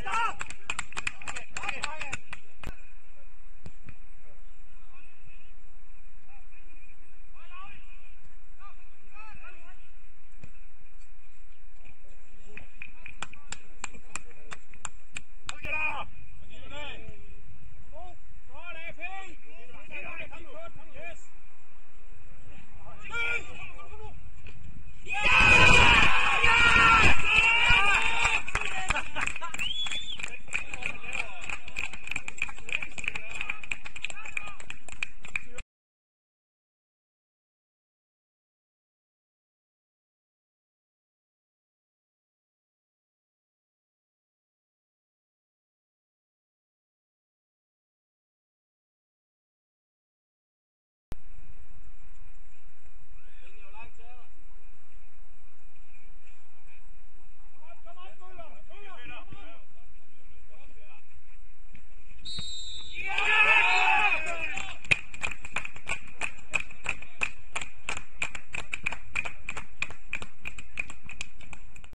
Stop!